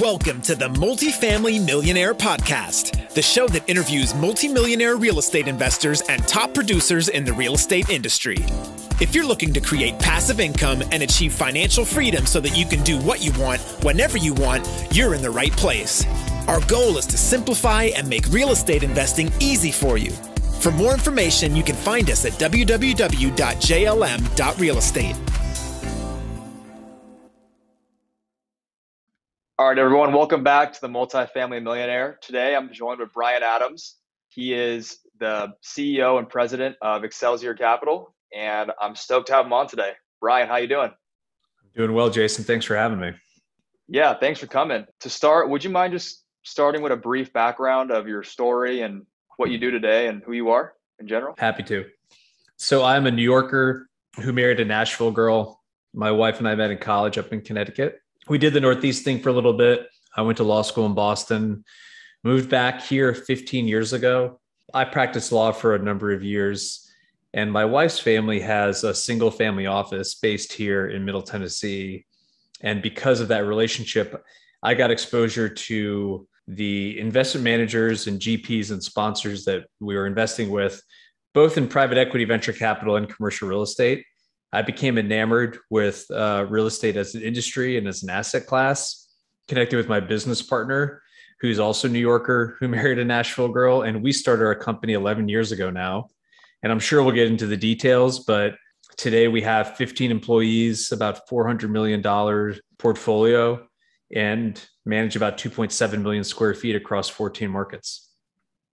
Welcome to the Multifamily Millionaire Podcast, the show that interviews multimillionaire real estate investors and top producers in the real estate industry. If you're looking to create passive income and achieve financial freedom so that you can do what you want whenever you want, you're in the right place. Our goal is to simplify and make real estate investing easy for you. For more information, you can find us at www.jlm.realestate. All right, everyone, welcome back to the Multifamily Millionaire. Today I'm joined with Brian Adams. He is the CEO and president of Excelsior Capital, and I'm stoked to have him on today. Brian, how you doing? Doing well, Jason. Thanks for having me. Yeah, thanks for coming. To start, would you mind just starting with a brief background of your story and what you do today and who you are in general? Happy to. So I'm a New Yorker who married a Nashville girl. My wife and I met in college up in Connecticut we did the Northeast thing for a little bit. I went to law school in Boston, moved back here 15 years ago. I practiced law for a number of years, and my wife's family has a single family office based here in Middle Tennessee. And because of that relationship, I got exposure to the investment managers and GPs and sponsors that we were investing with, both in private equity, venture capital, and commercial real estate. I became enamored with uh, real estate as an industry and as an asset class. Connected with my business partner, who's also a New Yorker, who married a Nashville girl, and we started our company 11 years ago now. And I'm sure we'll get into the details, but today we have 15 employees, about 400 million dollar portfolio, and manage about 2.7 million square feet across 14 markets.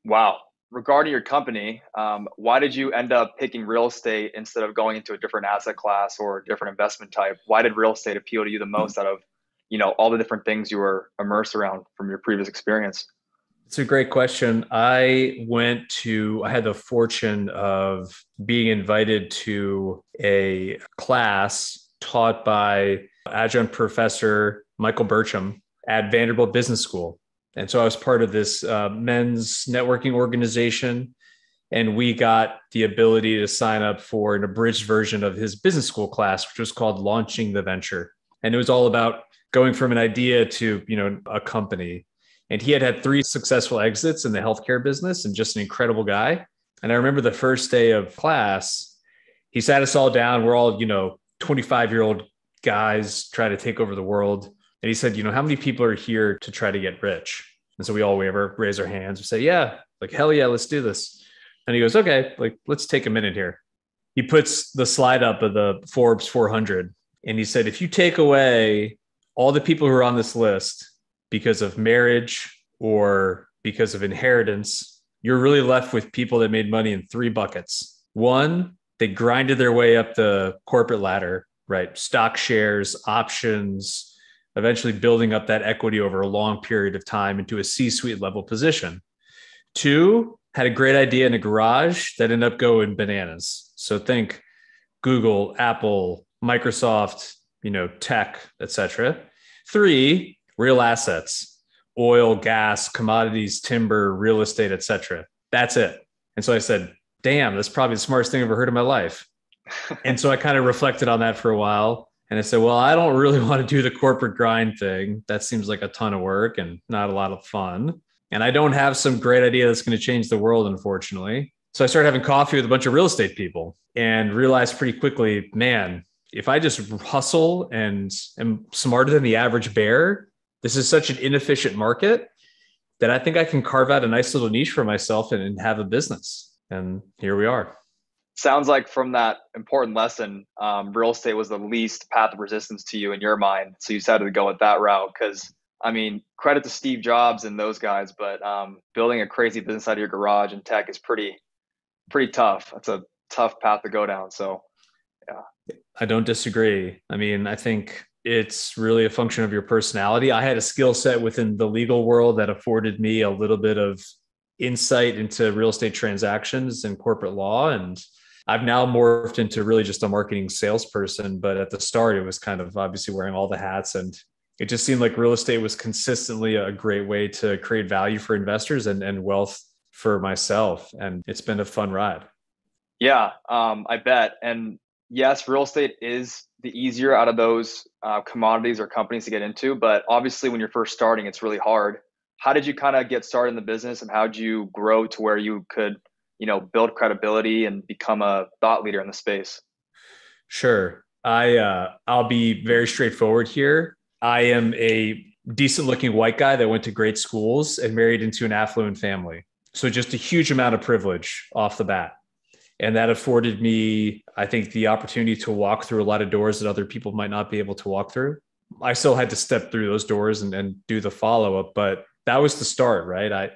Wow, regarding your company, um, why did you end up picking real estate instead of going into a different asset class or a different investment type? Why did real estate appeal to you the most out of, you know, all the different things you were immersed around from your previous experience? It's a great question. I went to, I had the fortune of being invited to a class taught by adjunct professor Michael Burcham at Vanderbilt Business School. And so I was part of this uh, men's networking organization. And we got the ability to sign up for an abridged version of his business school class, which was called Launching the Venture. And it was all about going from an idea to, you know, a company. And he had had three successful exits in the healthcare business and just an incredible guy. And I remember the first day of class, he sat us all down. We're all, you know, 25 year old guys trying to take over the world. And he said, you know, how many people are here to try to get rich? And so we all ever raise our hands and say, yeah, like, hell yeah, let's do this. And he goes, okay, like, let's take a minute here. He puts the slide up of the Forbes 400. And he said, if you take away all the people who are on this list because of marriage or because of inheritance, you're really left with people that made money in three buckets. One, they grinded their way up the corporate ladder, right? Stock shares, options, eventually building up that equity over a long period of time into a C suite level position. Two, had a great idea in a garage that ended up going bananas. So think Google, Apple, Microsoft, you know, tech, etc. Three, real assets, oil, gas, commodities, timber, real estate, etc. That's it. And so I said, damn, that's probably the smartest thing I've ever heard in my life. and so I kind of reflected on that for a while and I said, well, I don't really want to do the corporate grind thing. That seems like a ton of work and not a lot of fun. And I don't have some great idea that's going to change the world, unfortunately. So I started having coffee with a bunch of real estate people and realized pretty quickly, man, if I just hustle and am smarter than the average bear, this is such an inefficient market that I think I can carve out a nice little niche for myself and, have a business. And here we are sounds like from that important lesson, um, real estate was the least path of resistance to you in your mind. So you decided to go with that route because I mean, credit to Steve Jobs and those guys, but um, building a crazy business out of your garage and tech is pretty, pretty tough. That's a tough path to go down. So, yeah. I don't disagree. I mean, I think it's really a function of your personality. I had a skill set within the legal world that afforded me a little bit of insight into real estate transactions and corporate law. And I've now morphed into really just a marketing salesperson. But at the start, it was kind of obviously wearing all the hats. And it just seemed like real estate was consistently a great way to create value for investors and, and wealth for myself. And it's been a fun ride. Yeah, um, I bet. And yes, real estate is the easier out of those uh, commodities or companies to get into. But obviously, when you're first starting, it's really hard. How did you kind of get started in the business, and how did you grow to where you could, you know, build credibility and become a thought leader in the space? Sure. I uh, I'll be very straightforward here. I am a decent looking white guy that went to great schools and married into an affluent family. So just a huge amount of privilege off the bat. And that afforded me, I think, the opportunity to walk through a lot of doors that other people might not be able to walk through. I still had to step through those doors and, and do the follow up, but that was the start, right? I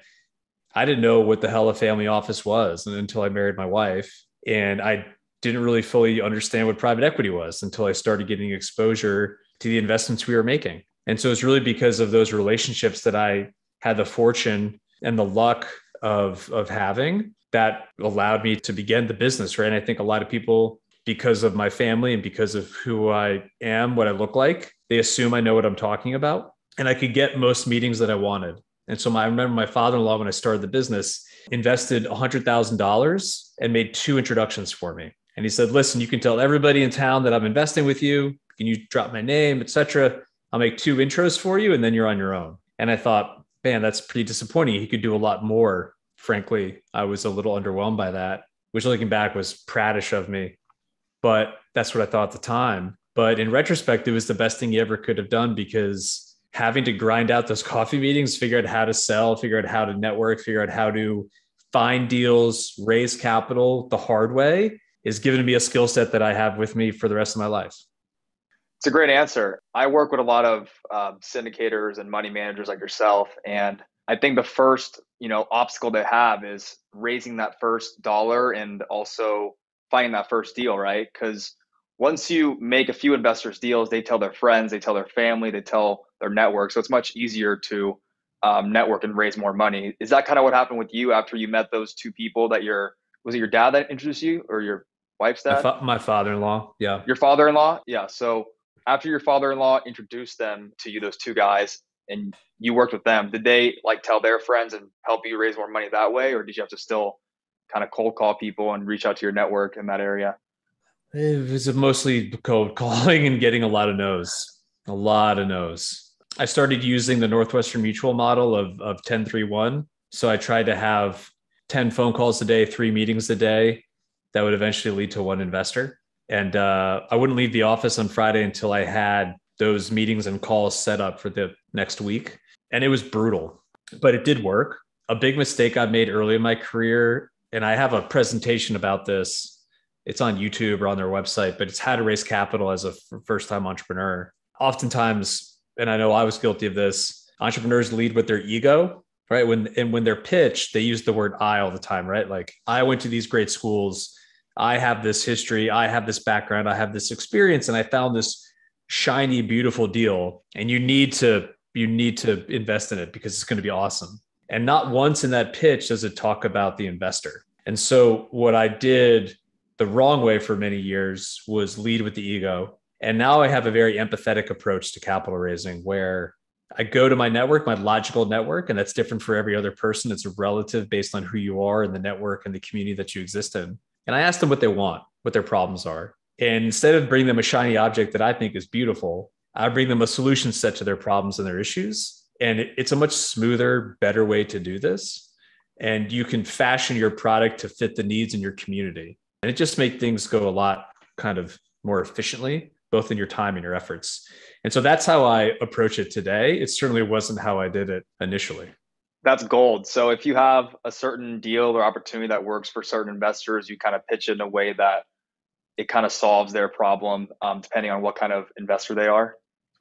I didn't know what the hell a family office was until I married my wife. And I didn't really fully understand what private equity was until I started getting exposure to the investments we were making. And so it's really because of those relationships that I had the fortune and the luck of, of having that allowed me to begin the business, right? And I think a lot of people, because of my family and because of who I am, what I look like, they assume I know what I'm talking about. And I could get most meetings that I wanted. And so my, I remember my father-in-law, when I started the business, invested $100,000 and made two introductions for me. And he said, listen, you can tell everybody in town that I'm investing with you. Can you drop my name, etc.? I'll make two intros for you and then you're on your own. And I thought, man, that's pretty disappointing. He could do a lot more. Frankly, I was a little underwhelmed by that, which looking back was praddish of me. But that's what I thought at the time. But in retrospect, it was the best thing he ever could have done because having to grind out those coffee meetings, figure out how to sell, figure out how to network, figure out how to find deals, raise capital the hard way is given me a skill set that I have with me for the rest of my life. It's a great answer. I work with a lot of um, syndicators and money managers like yourself, and I think the first you know obstacle they have is raising that first dollar and also finding that first deal, right? Because once you make a few investors deals, they tell their friends, they tell their family, they tell their network. So it's much easier to um, network and raise more money. Is that kind of what happened with you after you met those two people that your was it your dad that introduced you or your wife's dad? My, fa- my father-in-law. Yeah. Your father-in-law. Yeah. So after your father-in-law introduced them to you, those two guys, and you worked with them, did they like tell their friends and help you raise more money that way, or did you have to still kind of cold call people and reach out to your network in that area? It was mostly cold calling and getting a lot of no's, a lot of no's. I started using the Northwestern Mutual model of of 1031. So I tried to have 10 phone calls a day, three meetings a day that would eventually lead to one investor. And uh, I wouldn't leave the office on Friday until I had those meetings and calls set up for the next week. And it was brutal, but it did work. A big mistake I made early in my career, and I have a presentation about this. It's on YouTube or on their website, but it's how to raise capital as a first time entrepreneur. Oftentimes, and I know I was guilty of this, entrepreneurs lead with their ego, right? When and when they're pitched, they use the word I all the time, right? Like I went to these great schools I have this history, I have this background, I have this experience, and I found this shiny, beautiful deal. And you need to you need to invest in it because it's going to be awesome. And not once in that pitch does it talk about the investor. And so what I did the wrong way for many years was lead with the ego. And now I have a very empathetic approach to capital raising where I go to my network, my logical network, and that's different for every other person. It's relative based on who you are and the network and the community that you exist in and I ask them what they want, what their problems are. And instead of bringing them a shiny object that I think is beautiful, I bring them a solution set to their problems and their issues. And it's a much smoother, better way to do this. And you can fashion your product to fit the needs in your community. And it just makes things go a lot kind of more efficiently, both in your time and your efforts. And so that's how I approach it today. It certainly wasn't how I did it initially that's gold. So if you have a certain deal or opportunity that works for certain investors, you kind of pitch it in a way that it kind of solves their problem, um, depending on what kind of investor they are.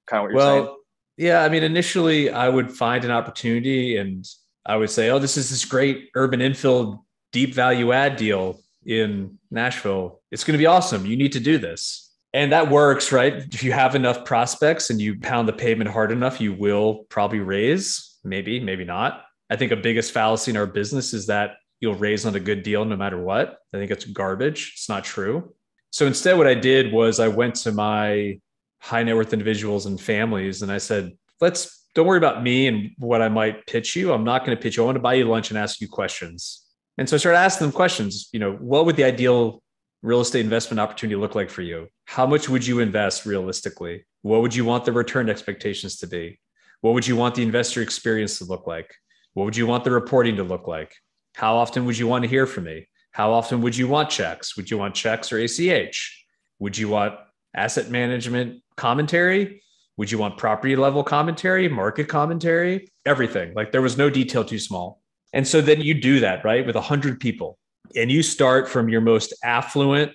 Kind of what you're well, saying. Yeah, I mean, initially I would find an opportunity and I would say, "Oh, this is this great urban infill deep value add deal in Nashville. It's going to be awesome. You need to do this." And that works, right? If you have enough prospects and you pound the pavement hard enough, you will probably raise, maybe, maybe not. I think a biggest fallacy in our business is that you'll raise on a good deal no matter what. I think it's garbage. It's not true. So instead, what I did was I went to my high net worth individuals and families and I said, let's don't worry about me and what I might pitch you. I'm not going to pitch you. I want to buy you lunch and ask you questions. And so I started asking them questions. You know, what would the ideal real estate investment opportunity look like for you? How much would you invest realistically? What would you want the return expectations to be? What would you want the investor experience to look like? What would you want the reporting to look like? How often would you want to hear from me? How often would you want checks? Would you want checks or ACH? Would you want asset management commentary? Would you want property level commentary, market commentary, everything? Like there was no detail too small. And so then you do that, right, with 100 people. And you start from your most affluent,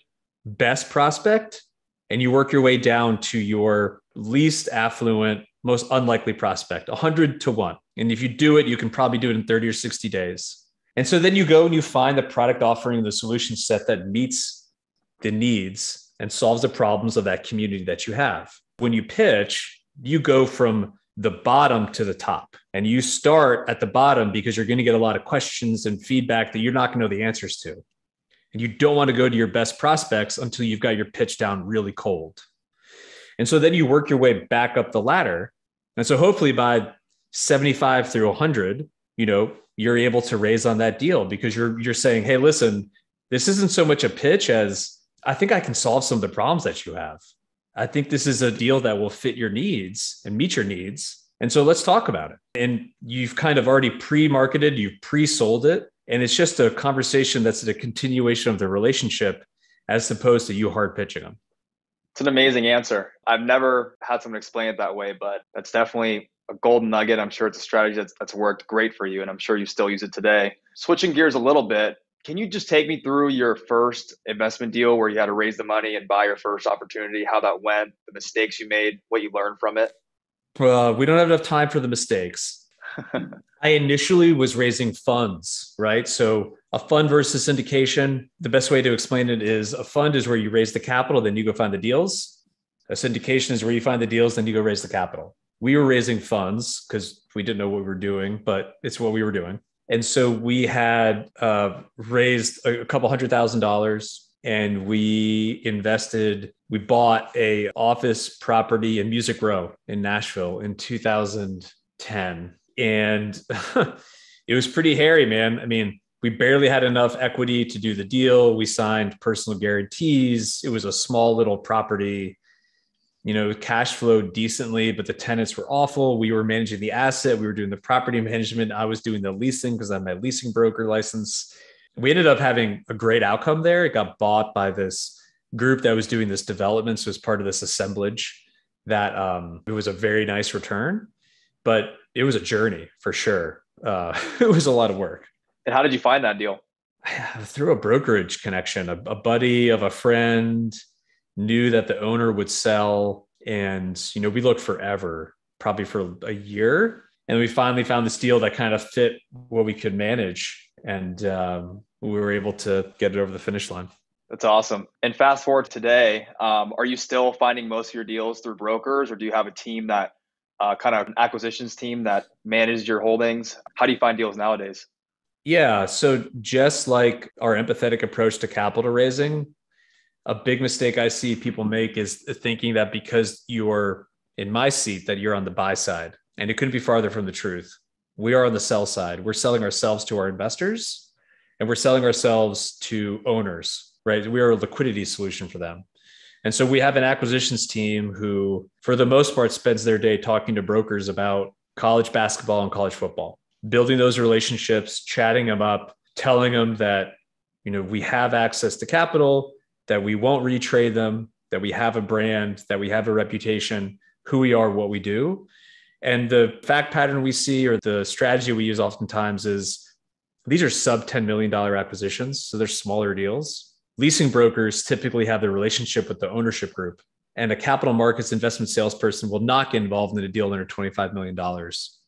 best prospect, and you work your way down to your least affluent, most unlikely prospect, 100 to 1. And if you do it, you can probably do it in 30 or 60 days. And so then you go and you find the product offering, the solution set that meets the needs and solves the problems of that community that you have. When you pitch, you go from the bottom to the top. And you start at the bottom because you're going to get a lot of questions and feedback that you're not going to know the answers to. And you don't want to go to your best prospects until you've got your pitch down really cold. And so then you work your way back up the ladder. And so hopefully by 75 through 100, you know, you're able to raise on that deal because you're you're saying, "Hey, listen, this isn't so much a pitch as I think I can solve some of the problems that you have. I think this is a deal that will fit your needs and meet your needs. And so let's talk about it. And you've kind of already pre-marketed, you've pre-sold it, and it's just a conversation that's a continuation of the relationship as opposed to you hard pitching them. It's an amazing answer. I've never had someone explain it that way, but that's definitely a golden nugget. I'm sure it's a strategy that's, that's worked great for you, and I'm sure you still use it today. Switching gears a little bit, can you just take me through your first investment deal where you had to raise the money and buy your first opportunity, how that went, the mistakes you made, what you learned from it? Well, we don't have enough time for the mistakes. I initially was raising funds, right? So a fund versus syndication, the best way to explain it is a fund is where you raise the capital, then you go find the deals. A syndication is where you find the deals, then you go raise the capital. We were raising funds because we didn't know what we were doing, but it's what we were doing. And so we had uh, raised a couple hundred thousand dollars and we invested we bought a office property in music row in nashville in 2010 and it was pretty hairy man i mean we barely had enough equity to do the deal we signed personal guarantees it was a small little property you know, cash flowed decently, but the tenants were awful. We were managing the asset, we were doing the property management. I was doing the leasing because I had my leasing broker license. We ended up having a great outcome there. It got bought by this group that was doing this development. So it was part of this assemblage that um, it was a very nice return, but it was a journey for sure. Uh, it was a lot of work. And how did you find that deal? Through a brokerage connection, a, a buddy of a friend knew that the owner would sell and you know we looked forever probably for a year and we finally found this deal that kind of fit what we could manage and um, we were able to get it over the finish line that's awesome and fast forward today um, are you still finding most of your deals through brokers or do you have a team that uh, kind of an acquisitions team that manages your holdings how do you find deals nowadays yeah so just like our empathetic approach to capital raising a big mistake I see people make is thinking that because you're in my seat that you're on the buy side. And it couldn't be farther from the truth. We are on the sell side. We're selling ourselves to our investors and we're selling ourselves to owners, right? We are a liquidity solution for them. And so we have an acquisitions team who, for the most part, spends their day talking to brokers about college basketball and college football, building those relationships, chatting them up, telling them that, you know, we have access to capital that we won't retrade them, that we have a brand, that we have a reputation, who we are, what we do. And the fact pattern we see or the strategy we use oftentimes is these are sub $10 million acquisitions. So they're smaller deals. Leasing brokers typically have the relationship with the ownership group, and a capital markets investment salesperson will not get involved in a deal under $25 million.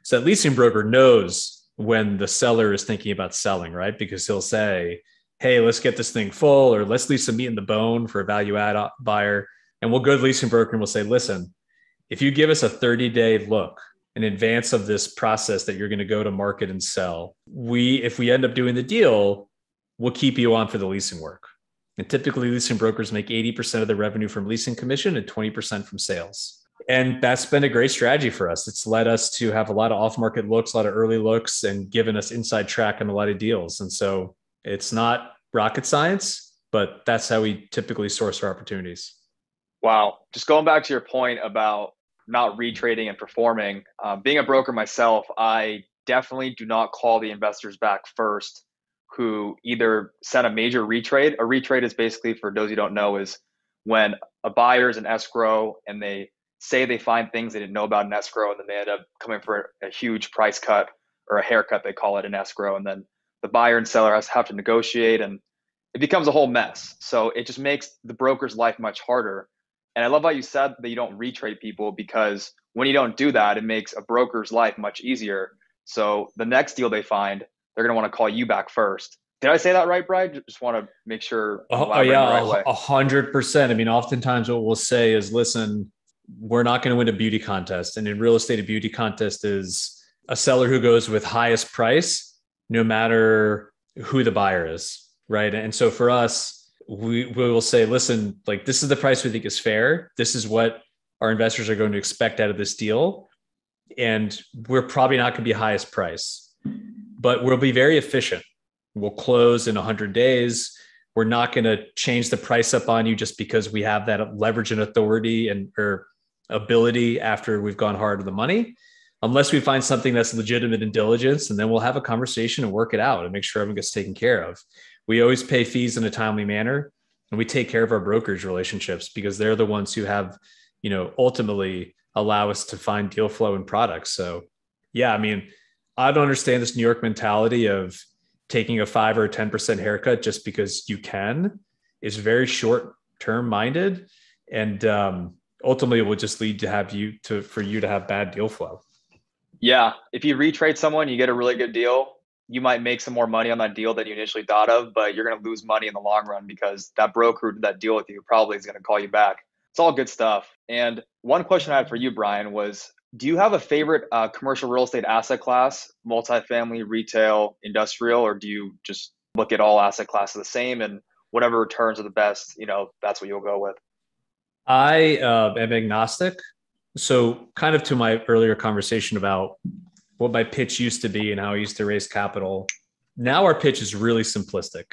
So that leasing broker knows when the seller is thinking about selling, right? Because he'll say, hey, let's get this thing full, or let's leave some meat in the bone for a value add buyer. And we'll go to leasing broker and we'll say, listen, if you give us a 30 day look in advance of this process that you're going to go to market and sell, we, if we end up doing the deal, we'll keep you on for the leasing work. And typically, leasing brokers make 80% of the revenue from leasing commission and 20% from sales. And that's been a great strategy for us. It's led us to have a lot of off market looks, a lot of early looks, and given us inside track on a lot of deals. And so it's not rocket science. but that's how we typically source our opportunities. Wow. Just going back to your point about not retrading and performing, uh, being a broker myself, I definitely do not call the investors back first who either sent a major retrade. A retrade is basically, for those who don't know, is when a buyer is an escrow and they say they find things they didn't know about in escrow and then they end up coming for a huge price cut or a haircut, they call it in escrow. And then the buyer and seller has have to negotiate and it becomes a whole mess. So it just makes the broker's life much harder. And I love how you said that you don't retrade people because when you don't do that, it makes a broker's life much easier. So the next deal they find, they're going to want to call you back first. Did I say that right, Brian? Just want to make sure. Oh, oh yeah, a hundred percent. I mean, oftentimes what we'll say is, listen, we're not going to win a beauty contest. And in real estate, a beauty contest is a seller who goes with highest price, no matter who the buyer is right? And so for us, we, we will say, listen, like this is the price we think is fair. This is what our investors are going to expect out of this deal. And we're probably not going to be highest price, but we'll be very efficient. We'll close in 100 days. We're not going to change the price up on you just because we have that leverage and authority and or ability after we've gone hard with the money unless we find something that's legitimate in diligence and then we'll have a conversation and work it out and make sure everyone gets taken care of we always pay fees in a timely manner and we take care of our brokerage relationships because they're the ones who have you know ultimately allow us to find deal flow and products. So yeah i mean i don't understand this new york mentality of taking a 5 or 10% haircut just because you can. Is very short term minded and um, ultimately it will just lead to have you to for you to have bad deal flow. Yeah. If you retrade someone you get a really good deal you might make some more money on that deal than you initially thought of, but you're going to lose money in the long run because that broker who did that deal with you probably is going to call you back. It's all good stuff. And one question I had for you, Brian, was do you have a favorite uh, commercial real estate asset class, multifamily, retail, industrial, or do you just look at all asset classes the same and whatever returns are the best, you know, that's what you'll go with? I uh, am agnostic. So, kind of to my earlier conversation about what my pitch used to be and how I used to raise capital. Now our pitch is really simplistic.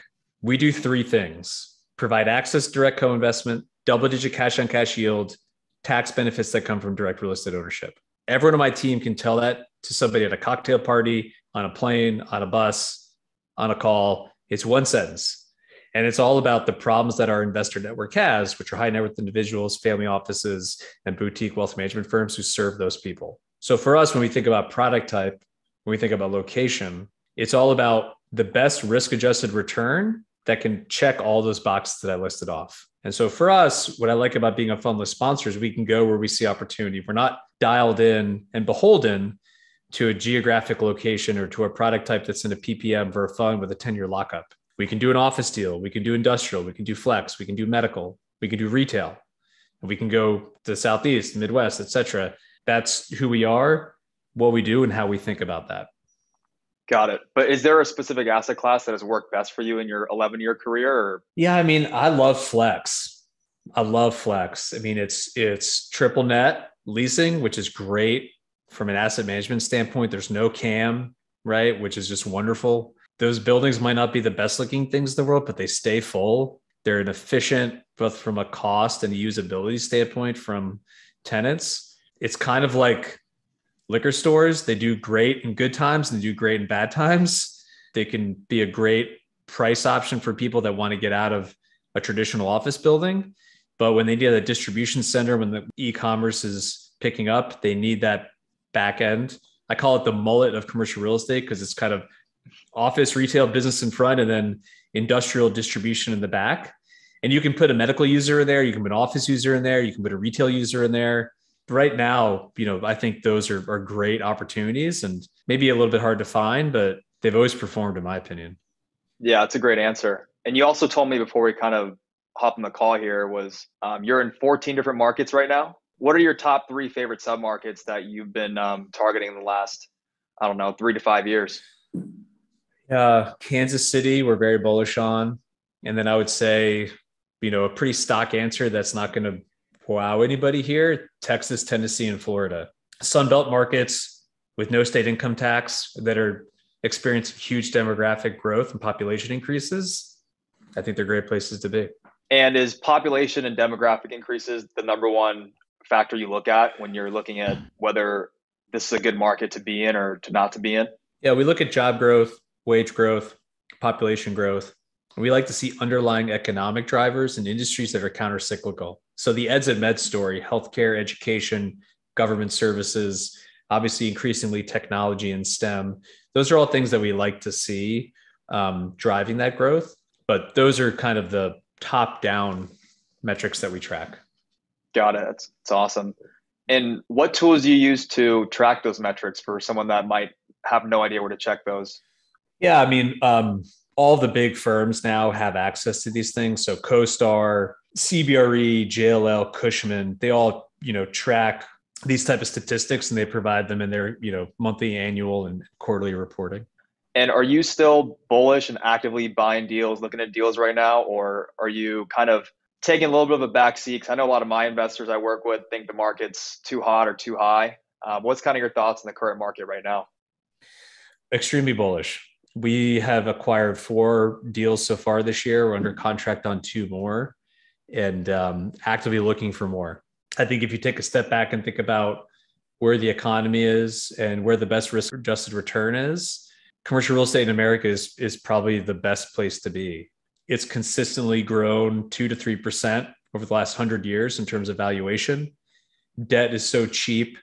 We do three things provide access direct co investment, double digit cash on cash yield, tax benefits that come from direct real estate ownership. Everyone on my team can tell that to somebody at a cocktail party, on a plane, on a bus, on a call. It's one sentence. And it's all about the problems that our investor network has, which are high net worth individuals, family offices, and boutique wealth management firms who serve those people. So for us, when we think about product type, when we think about location, it's all about the best risk adjusted return that can check all those boxes that I listed off. And so for us, what I like about being a fundless sponsor is we can go where we see opportunity. We're not dialed in and beholden to a geographic location or to a product type that's in a PPM for a fund with a 10 year lockup. We can do an office deal, we can do industrial, we can do flex, we can do medical, we can do retail, and we can go to the Southeast, Midwest, et cetera that's who we are, what we do, and how we think about that. Got it. But is there a specific asset class that has worked best for you in your 11 year career? Or? Yeah, I mean, I love flex. I love flex. I mean, it's it's triple net leasing, which is great from an asset management standpoint. There's no CAM, right? Which is just wonderful. Those buildings might not be the best looking things in the world, but they stay full. They're an efficient, both from a cost and a usability standpoint from tenants it's kind of like liquor stores. They do great in good times and they do great in bad times. They can be a great price option for people that want to get out of a traditional office building. But when they need a distribution center, when the e-commerce is picking up, they need that back end. I call it the mullet of commercial real estate because it's kind of office, retail, business in front, and then industrial distribution in the back. And you can put a medical user in there, you can put an office user in there, you can put a retail user in there right now, you know, I think those are, are great opportunities and maybe a little bit hard to find, but they've always performed, in my opinion. Yeah, it's a great answer. And you also told me before we kind of hop on the call here was um, you're in 14 different markets right now. What are your top three favorite submarkets that you've been um, targeting in the last, I don't know, three to five years? Uh, Kansas City, we're very bullish on. And then I would say, you know, a pretty stock answer that's not going to wow anybody here Texas, Tennessee, and Florida. Sunbelt markets with no state income tax that are experiencing huge demographic growth and population increases. I think they're great places to be. And is population and demographic increases the number one factor you look at when you're looking at whether this is a good market to be in or to not to be in? Yeah, we look at job growth, wage growth, population growth. We like to see underlying economic drivers in industries that are countercyclical. So the eds and med story, healthcare, education, government services, obviously increasingly technology and STEM. Those are all things that we like to see um, driving that growth. But those are kind of the top down metrics that we track. Got it. That's, that's awesome. And what tools do you use to track those metrics for someone that might have no idea where to check those? Yeah, I mean, um, all the big firms now have access to these things. So CoStar, CBRE, JLL, Cushman, they all, you know, track these type of statistics and they provide them in their, you know, monthly, annual, and quarterly reporting. And are you still bullish and actively buying deals, looking at deals right now, or are you kind of taking a little bit of a backseat? Because I know a lot of my investors I work with think the market's too hot or too high. Um, what's kind of your thoughts on the current market right now? Extremely bullish. We have acquired four deals so far this year. We're under contract on two more and um, actively looking for more. I think if you take a step back and think about where the economy is and where the best risk adjusted return is, commercial real estate in America is, is probably the best place to be. It's consistently grown two to 3% over the last 100 years in terms of valuation. Debt is so cheap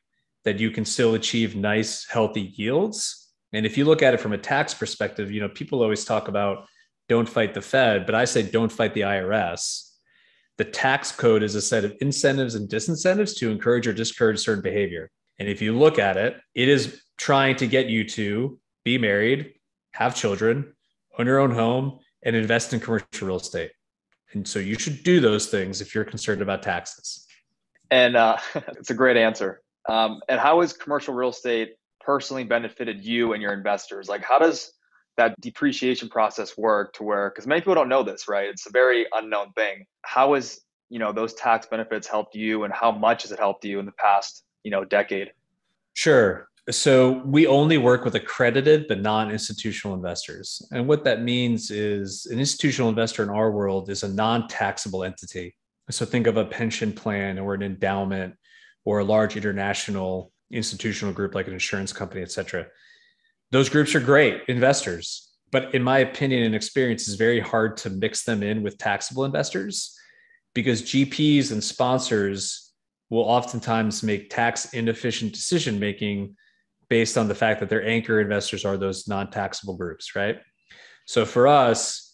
that you can still achieve nice, healthy yields. And if you look at it from a tax perspective, you know, people always talk about don't fight the Fed, but I say don't fight the IRS. The tax code is a set of incentives and disincentives to encourage or discourage certain behavior. And if you look at it, it is trying to get you to be married, have children, own your own home, and invest in commercial real estate. And so you should do those things if you're concerned about taxes. And uh, it's a great answer. Um, and how has commercial real estate personally benefited you and your investors? Like, how does that depreciation process work to where, because many people don't know this, right? It's a very unknown thing. How has, you know, those tax benefits helped you and how much has it helped you in the past, you know, decade? Sure. So we only work with accredited but non-institutional investors. And what that means is an institutional investor in our world is a non-taxable entity. So think of a pension plan or an endowment or a large international institutional group like an insurance company, et cetera. Those groups are great investors. But in my opinion and experience, it's very hard to mix them in with taxable investors because GPs and sponsors will oftentimes make tax inefficient decision making based on the fact that their anchor investors are those non-taxable groups, right? So for us,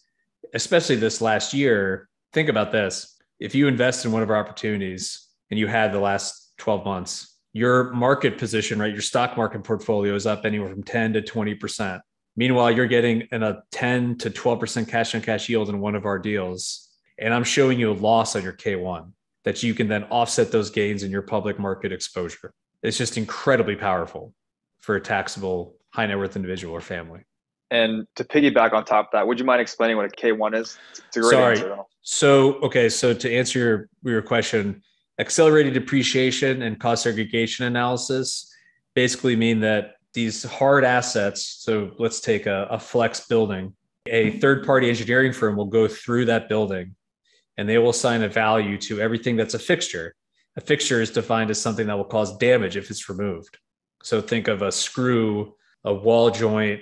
especially this last year, think about this. If you invest in one of our opportunities and you had the last 12 months, your market position, right, your stock market portfolio is up anywhere from 10 to 20%. Meanwhile, you're getting in a 10 to 12% cash on cash yield in one of our deals. And I'm showing you a loss on your K1 that you can then offset those gains in your public market exposure. It's just incredibly powerful for a taxable high net worth individual or family. And to piggyback on top of that, would you mind explaining what a K1 is? It's a great Sorry. answer. So, okay. So to answer your, your question, accelerated depreciation and cost segregation analysis basically mean that these hard assets, so let's take a, a flex building, a third party engineering firm will go through that building and they will assign a value to everything that's a fixture. A fixture is defined as something that will cause damage if it's removed. So think of a screw, a wall joint,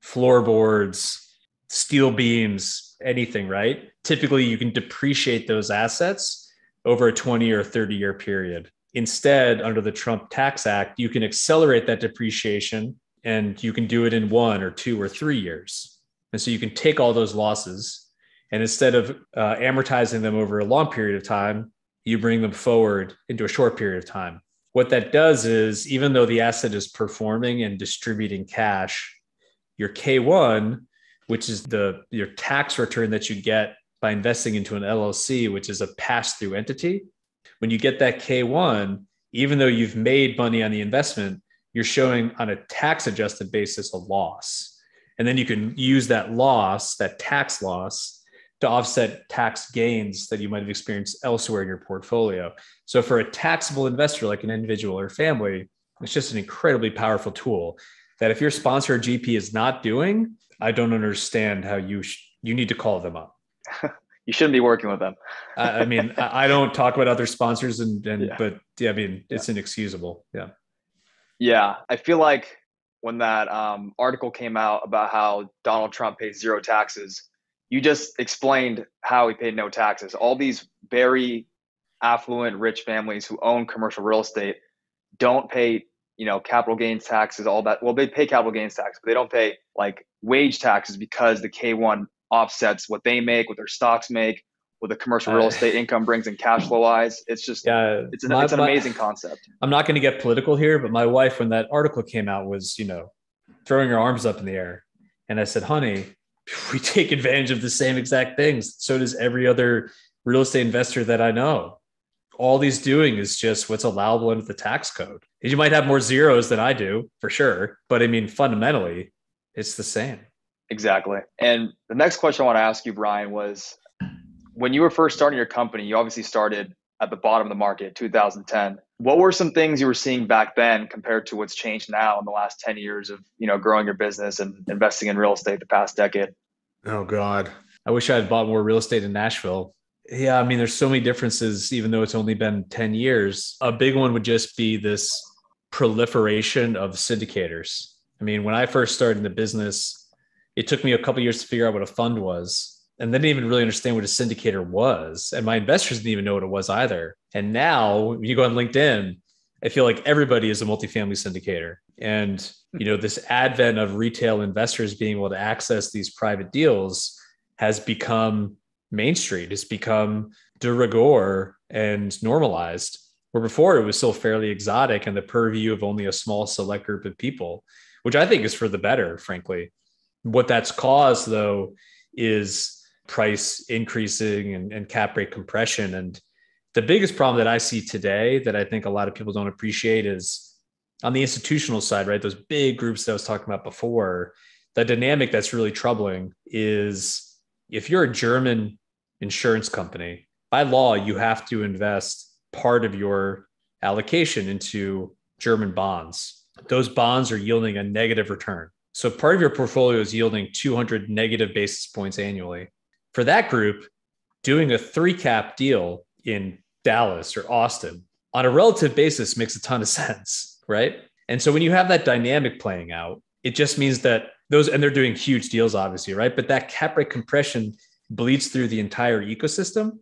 floorboards, steel beams, anything, right? Typically, you can depreciate those assets over a 20 or 30 year period. Instead, under the Trump Tax Act, you can accelerate that depreciation and you can do it in one or two or three years. And so you can take all those losses and instead of uh, amortizing them over a long period of time, you bring them forward into a short period of time what that does is even though the asset is performing and distributing cash your k1 which is the your tax return that you get by investing into an llc which is a pass-through entity when you get that k1 even though you've made money on the investment you're showing on a tax adjusted basis a loss and then you can use that loss that tax loss to offset tax gains that you might have experienced elsewhere in your portfolio. So, for a taxable investor like an individual or family, it's just an incredibly powerful tool that if your sponsor or GP is not doing, I don't understand how you sh- you need to call them up. you shouldn't be working with them. I, I mean, I don't talk about other sponsors, and, and yeah. but yeah, I mean, it's yeah. inexcusable. Yeah. Yeah, I feel like when that um, article came out about how Donald Trump pays zero taxes, you just explained how he paid no taxes. All these very affluent, rich families who own commercial real estate don't pay, you know, capital gains taxes, all that. Well, they pay capital gains tax, but they don't pay like wage taxes because the K1 offsets what they make, what their stocks make, what the commercial real estate uh, income brings in cash flow wise. It's just, yeah, it's an, my, it's an amazing my, concept. I'm not going to get political here, but my wife, when that article came out, was, you know, throwing her arms up in the air. And I said, honey, we take advantage of the same exact things. So does every other real estate investor that I know. All he's doing is just what's allowable under the tax code. You might have more zeros than I do, for sure. But I mean, fundamentally, it's the same. Exactly. And the next question I want to ask you, Brian, was when you were first starting your company, you obviously started at the bottom of the market, 2010. What were some things you were seeing back then compared to what's changed now in the last 10 years of, you know, growing your business and investing in real estate the past decade? Oh God. I wish I had bought more real estate in Nashville. Yeah, I mean, there's so many differences, even though it's only been 10 years. A big one would just be this proliferation of syndicators. I mean, when I first started in the business, it took me a couple years to figure out what a fund was. And they didn't even really understand what a syndicator was. And my investors didn't even know what it was either. And now you go on LinkedIn, I feel like everybody is a multifamily syndicator. And you know, this advent of retail investors being able to access these private deals has become Main Street. It's become de rigueur and normalized. Where before it was still fairly exotic and the purview of only a small select group of people which I think is for the better, frankly. What that's caused, though, is price increasing and, and cap rate compression. And the biggest problem that I see today that I think a lot of people don't appreciate is on the institutional side, right? Those big groups that I was talking about before, the dynamic that's really troubling is if you're a German insurance company, by law, you have to invest part of your allocation into German bonds those bonds are yielding a negative return. So part of your portfolio is yielding 200 negative basis points annually. For that group, doing a three cap deal in Dallas or Austin on a relative basis makes a ton of sense, right? And so when you have that dynamic playing out, it just means that those, and they're doing huge deals, obviously, right? But that cap rate compression bleeds through the entire ecosystem.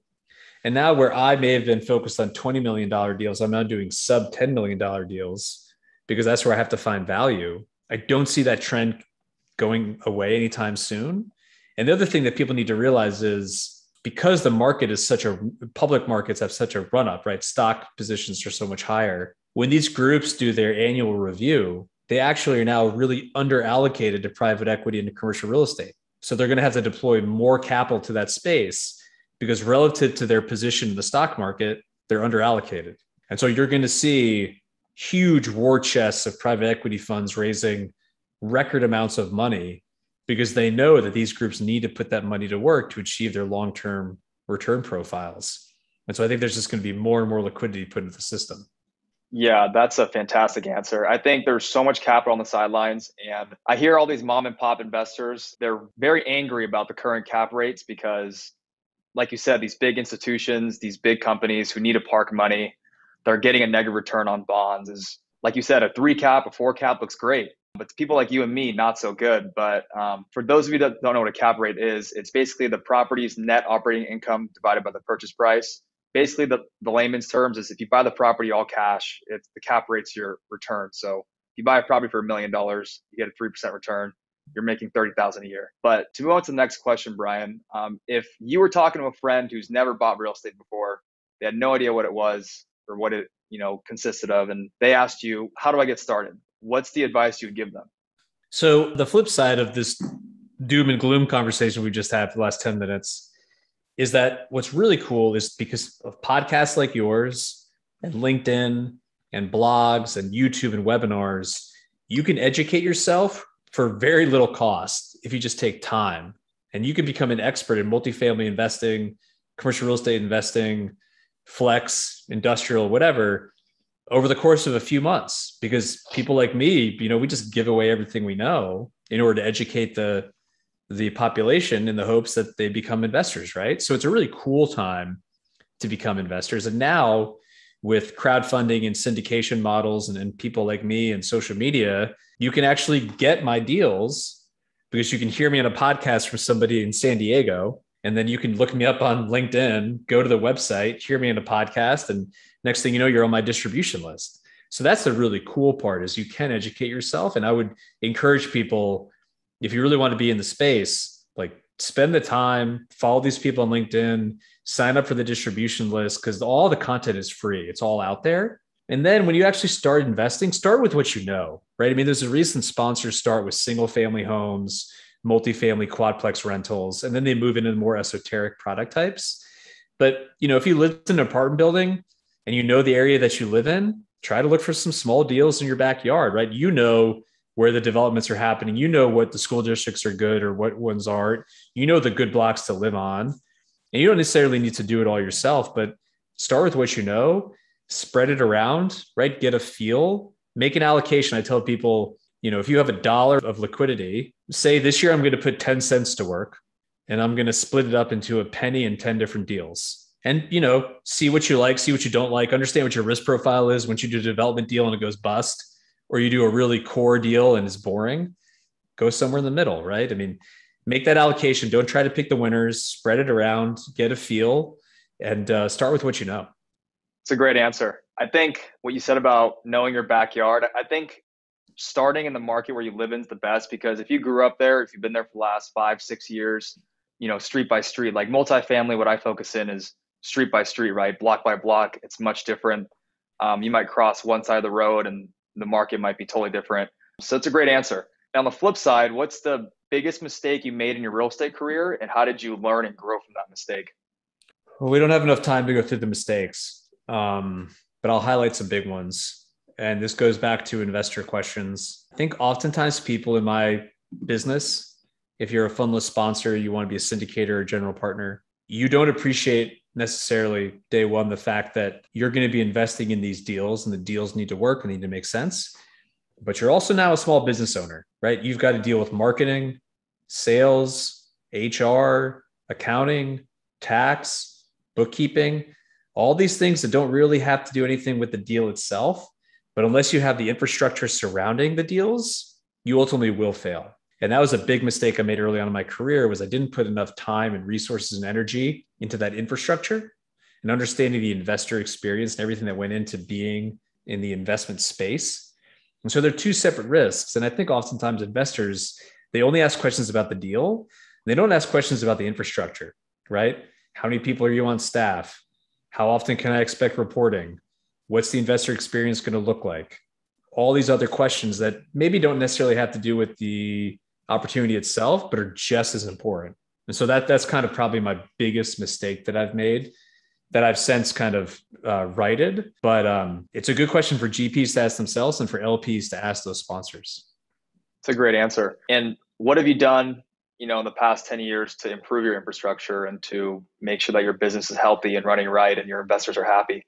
And now, where I may have been focused on $20 million deals, I'm now doing sub $10 million deals because that's where I have to find value. I don't see that trend going away anytime soon. And the other thing that people need to realize is because the market is such a public markets have such a run up, right? Stock positions are so much higher. When these groups do their annual review, they actually are now really under allocated to private equity and to commercial real estate. So they're going to have to deploy more capital to that space because relative to their position in the stock market, they're under allocated. And so you're going to see huge war chests of private equity funds raising record amounts of money because they know that these groups need to put that money to work to achieve their long-term return profiles. And so I think there's just going to be more and more liquidity put into the system. Yeah, that's a fantastic answer. I think there's so much capital on the sidelines. And I hear all these mom and pop investors, they're very angry about the current cap rates because, like you said, these big institutions, these big companies who need to park money, they're getting a negative return on bonds is like you said a three cap a four cap looks great. But people like you and me not so good. But um, for those of you that don't know what a cap rate is it's basically the property's net operating income divided by the purchase price. Basically the, the layman's terms is if you buy the property all cash it's the cap rate's your return. So if you buy a property for a million dollars you get a 3% return. You're making 30000 a year. But to move on to the next question brian um, if you were talking to a friend who's never bought real estate before they had no idea what it was or what it you know consisted of and they asked you how do i get started? What's the advice you would give them? So the flip side of this doom and gloom conversation we just had for the last 10 minutes is that what's really cool is because of podcasts like yours and linkedin and blogs and youtube and webinars you can educate yourself for very little cost if you just take time. And you can become an expert in multifamily investing commercial real estate investing flex, industrial, whatever, over the course of a few months. Because people like me, you know, we just give away everything we know in order to educate the the population in the hopes that they become investors, right? So it's a really cool time to become investors. And now with crowdfunding and syndication models and, and people like me and social media, you can actually get my deals because you can hear me on a podcast from somebody in San Diego. And then you can look me up on LinkedIn, go to the website, hear me on a podcast, and next thing you know, you're on my distribution list. So that's the really cool part is you can educate yourself. And I would encourage people, if you really want to be in the space, like spend the time, follow these people on LinkedIn, sign up for the distribution list because all the content is free. It's all out there. And then when you actually start investing, start with what you know, right? I mean, there's a reason sponsors start with single family homes, multifamily quadplex rentals, and then they move into more esoteric product types. But, you know, if you live in an apartment building and you know the area that you live in, try to look for some small deals in your backyard, right? You know where the developments are happening. You know what the school districts are good or what ones aren't. You know the good blocks to live on. And you don't necessarily need to do it all yourself, but start with what you know spread it around, right? Get a feel, make an allocation. I tell people, you know, if you have a dollar of liquidity, say this year I'm going to put 10 cents to work and I'm going to split it up into a penny and 10 different deals. And, you know, see what you like, see what you don't like, understand what your risk profile is. Once you do a development deal and it goes bust, or you do a really core deal and it's boring, go somewhere in the middle, right? I mean, make that allocation. Don't try to pick the winners, spread it around, get a feel, and uh, start with what you know. It's a great answer. I think what you said about knowing your backyard, I think starting in the market where you live in is the best because if you grew up there, if you've been there for the last five, six years, you know, street by street, like multifamily, what I focus in is street by street, right? Block by block. It's much different. Um, you might cross one side of the road and the market might be totally different. So it's a great answer. on the flip side, what's the biggest mistake you made in your real estate career and how did you learn and grow from that mistake? Well, we don't have enough time to go through the mistakes um, but I'll highlight some big ones. And this goes back to investor questions. I think oftentimes people in my business, if you're a fundless sponsor, you want to be a syndicator or general partner, you don't appreciate necessarily day one the fact that you're going to be investing in these deals and the deals need to work and need to make sense. But you're also now a small business owner, right? You've got to deal with marketing, sales, HR, accounting, tax, bookkeeping all these things that don't really have to do anything with the deal itself. But unless you have the infrastructure surrounding the deals, you ultimately will fail. And that was a big mistake I made early on in my career was I didn't put enough time and resources and energy into that infrastructure and understanding the investor experience and everything that went into being in the investment space. And so they're two separate risks. And I think oftentimes investors, they only ask questions about the deal. They don't ask questions about the infrastructure, right? How many people are you on staff? How often can I expect reporting? What's the investor experience going to look like? All these other questions that maybe don't necessarily have to do with the opportunity itself, but are just as important. And so that that's kind of probably my biggest mistake that I've made that I've since kind of uh, righted. But um, it's a good question for GPs to ask themselves and for LPs to ask those sponsors. It's a great answer. And what have you done you know in the past 10 years to improve your infrastructure and to make sure that your business is healthy and running right and your investors are happy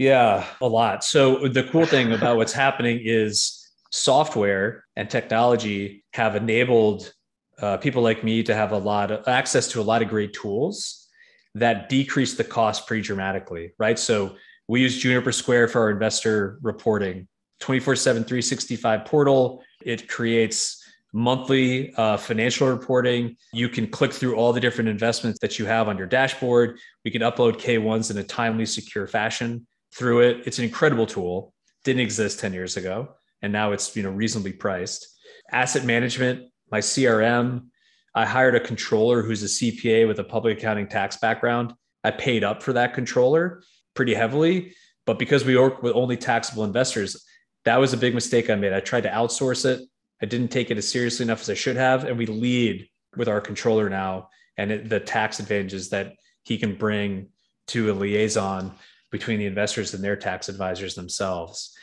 yeah a lot so the cool thing about what's happening is software and technology have enabled uh, people like me to have a lot of access to a lot of great tools that decrease the cost pretty dramatically right so we use juniper square for our investor reporting 24 7 365 portal it creates monthly uh, financial reporting. You can click through all the different investments that you have on your dashboard. We can upload K1s in a timely, secure fashion through it. It's an incredible tool. Didn't exist 10 years ago. And now it's you know reasonably priced. Asset management, my CRM. I hired a controller who's a CPA with a public accounting tax background. I paid up for that controller pretty heavily. But because we work with only taxable investors, that was a big mistake I made. I tried to outsource it I didn't take it as seriously enough as I should have. And we lead with our controller now and it, the tax advantages that he can bring to a liaison between the investors and their tax advisors themselves.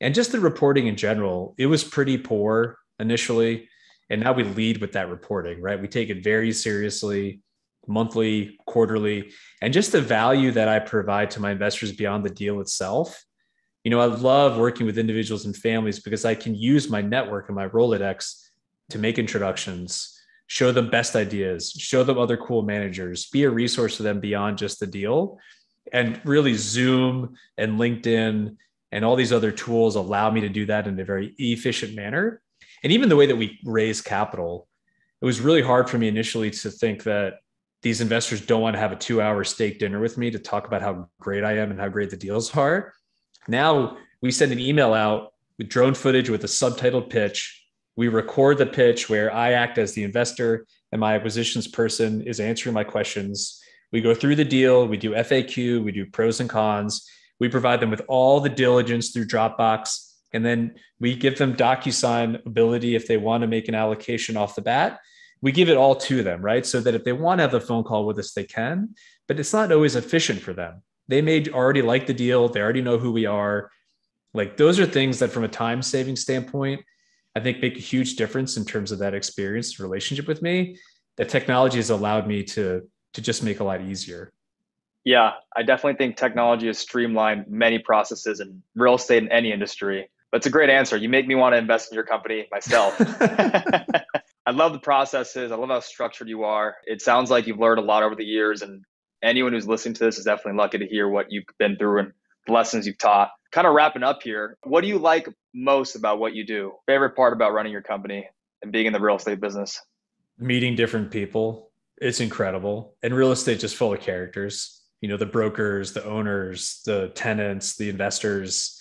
And just the reporting in general, it was pretty poor initially. And now we lead with that reporting, right? We take it very seriously, monthly, quarterly, and just the value that I provide to my investors beyond the deal itself you know, I love working with individuals and families because I can use my network and my Rolodex to make introductions, show them best ideas, show them other cool managers, be a resource to them beyond just the deal. And really, Zoom and LinkedIn and all these other tools allow me to do that in a very efficient manner. And even the way that we raise capital, it was really hard for me initially to think that these investors don't want to have a two hour steak dinner with me to talk about how great I am and how great the deals are. Now we send an email out with drone footage with a subtitled pitch. We record the pitch where I act as the investor and my acquisitions person is answering my questions. We go through the deal, we do FAQ, we do pros and cons. We provide them with all the diligence through Dropbox. And then we give them DocuSign ability if they want to make an allocation off the bat we give it all to them, right? So that if they want to have the phone call with us, they can, but it's not always efficient for them. They may already like the deal, they already know who we are. Like those are things that, from a time saving standpoint, I think make a huge difference in terms of that experience relationship with me. That technology has allowed me to to just make a lot easier. Yeah, I definitely think technology has streamlined many processes in real estate in any industry. But it's a great answer. You make me want to invest in your company myself. I love the processes. I love how structured you are. It sounds like you've learned a lot over the years, and anyone who's listening to this is definitely lucky to hear what you've been through and the lessons you've taught. Kind of wrapping up here, what do you like most about what you do? Favorite part about running your company and being in the real estate business? Meeting different people. It's incredible. And real estate just full of characters. You know, the brokers, the owners, the tenants, the investors.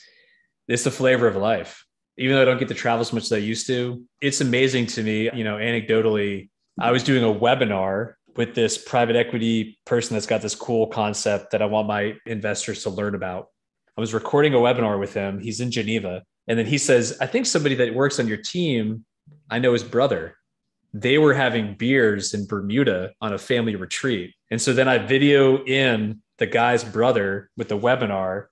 It's the flavor of life even though I don't get to travel as much as I used to, it's amazing to me. You know, anecdotally, I was doing a webinar with this private equity person that's got this cool concept that I want my investors to learn about. I was recording a webinar with him. He's in Geneva. And then he says, I think somebody that works on your team, I know his brother. They were having beers in Bermuda on a family retreat. And so then I video in the guy's brother with the webinar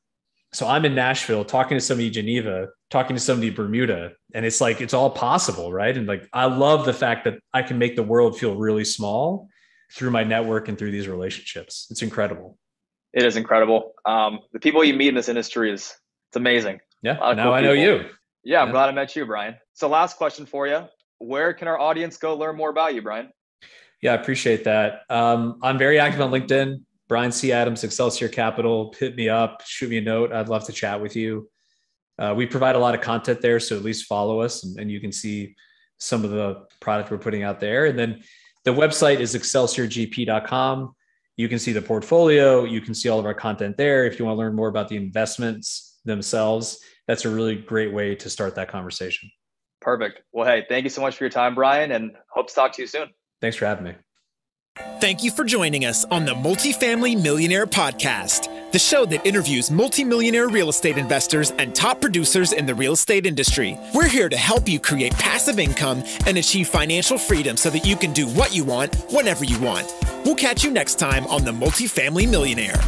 so I'm in Nashville talking to somebody in Geneva, talking to somebody in Bermuda, and it's like it's all possible, right? And like I love the fact that I can make the world feel really small through my network and through these relationships. It's incredible. It is incredible. Um, the people you meet in this industry is it's amazing. Yeah. Now cool I know you. Yeah, I'm yeah. glad I met you, Brian. So last question for you. Where can our audience go learn more about you, Brian? Yeah, I appreciate that. Um, I'm very active on LinkedIn. Brian C. Adams, Excelsior Capital, hit me up, shoot me a note. I'd love to chat with you. Uh, we provide a lot of content there, so at least follow us and, and, you can see some of the product we're putting out there. And then the website is excelsiorgp.com. You can see the portfolio, you can see all of our content there. If you want to learn more about the investments themselves, that's a really great way to start that conversation. Perfect. Well, hey, thank you so much for your time, Brian, and hope to talk to you soon. Thanks for having me. Thank you for joining us on the Multifamily Millionaire Podcast, the show that interviews multimillionaire real estate investors and top producers in the real estate industry. We're here to help you create passive income and achieve financial freedom so that you can do what you want whenever you want. We'll catch you next time on the Multifamily Millionaire.